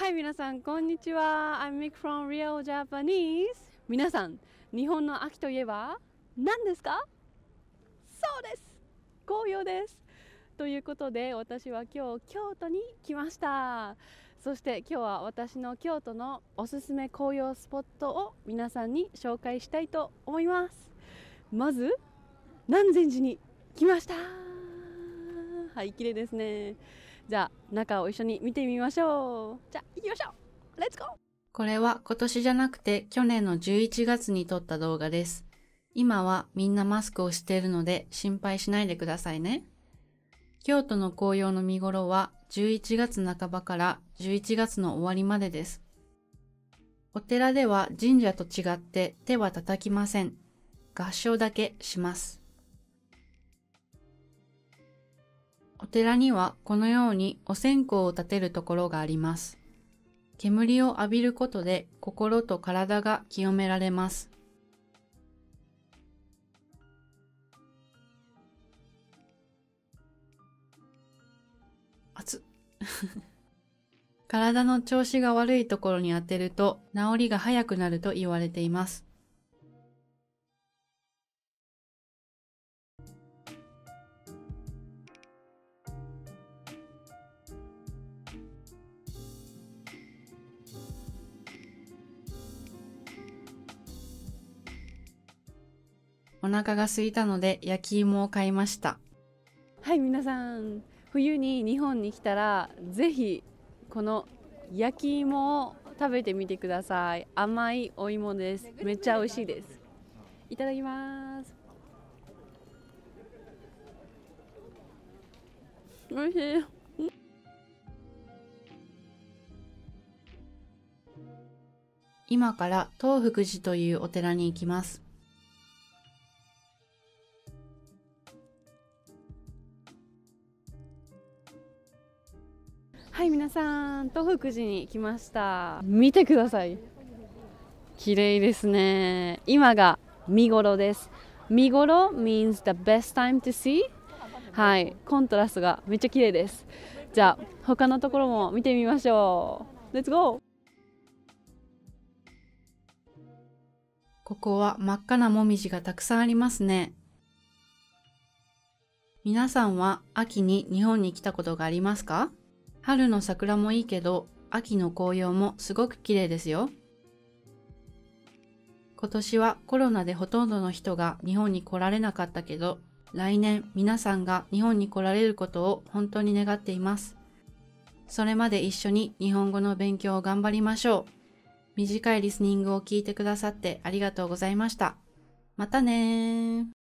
はい、皆さん、こんにちは。I'm Mick from Real Japanese。皆さん、日本の秋といえば何ですか？そうです。紅葉です。ということで私は今日京都に来ました。そして今日は私の京都のおすすめ紅葉スポットを皆さんに紹介したいと思います。まず南禅寺に来ました。はい綺麗ですね。じゃあ中を一緒に見てみましょうじゃあ行きましょうレッツゴーこれは今年じゃなくて去年の11月に撮った動画です。今はみんなマスクをしているので心配しないでくださいね。京都の紅葉の見頃は11月半ばから11月の終わりまでです。お寺では神社と違って手は叩きません。合唱だけします。お寺にはこのようにお線香を立てるところがあります。煙を浴びることで心と体が清められます。熱っ 体の調子が悪いところに当てると治りが早くなると言われています。お腹が空いたので焼き芋を買いました。はい皆さん冬に日本に来たらぜひこの焼き芋を食べてみてください。甘いお芋です。めっちゃ美味しいです。いただきます。美味しい。今から東福寺というお寺に行きます。はい皆さん東福寺に来ました。見てください。綺麗ですね。今が見頃です。見頃 means the best time to see はいコントラストがめっちゃ綺麗です。じゃあ他のところも見てみましょう。Let's go! ここは真っ赤なもみじがたくさんありますね。皆さんは秋に日本に来たことがありますか？春の桜もいいけど、秋の紅葉もすごく綺麗ですよ。今年はコロナでほとんどの人が日本に来られなかったけど、来年皆さんが日本に来られることを本当に願っています。それまで一緒に日本語の勉強を頑張りましょう。短いリスニングを聞いてくださってありがとうございました。またね。